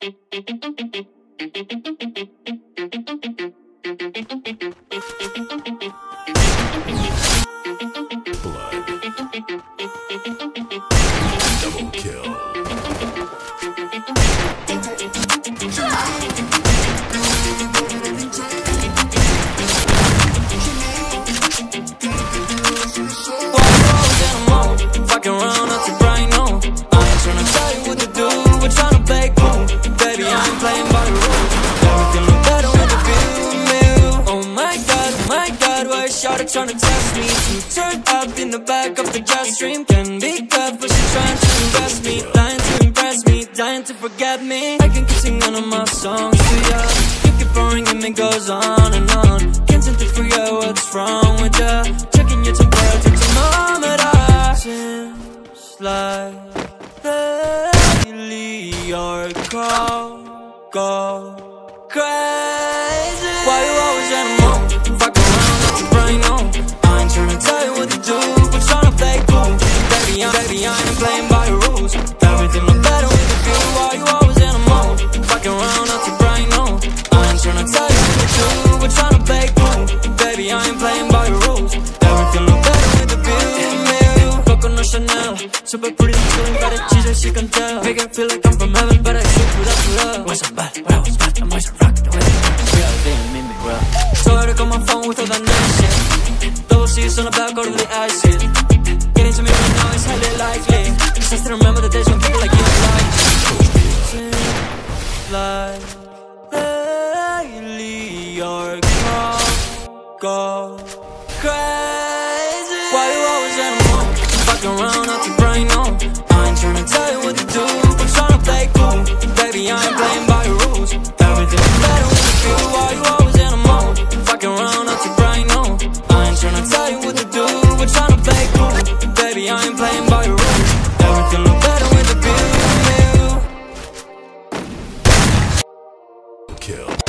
Blood. Double kill. Is Shawty tryna test me To turn up in the back of the jet stream. Can be tough, but she's trying to impress me. Dying to impress me, dying to forget me. I can keep singing all my songs to ya. You keep boring and it goes on and on. Can't seem to figure out what's wrong with ya. Checking your temperature, thermometer. Seems like lately your call go crazy. Why you always at you cool. Baby, I ain't playing by the rules. Everything with Chanel. Super pretty, feeling better, she's a she can tell. Make it feel like I'm from heaven, but I shoot without love. Was so bad, but I was bad, I'm always rocking the way. Real thing, made me real So I took on my phone with all that shit Double C's on the back, all of the acid Getting to me right now is highly likely. Cause I still remember the days when people like you like like go crazy. Why you always in a mood? Fucking around out your brain, no. I ain't tryna tell you what to do. I'm tryna play cool, baby. I ain't playing by your rules. Everything's better with you. Why you always in a mood? Fucking around out your brain, no. I ain't tryna tell you what to do. I'm tryna play cool, baby. I ain't playing by your rules. Everything look better with you. view. Kill.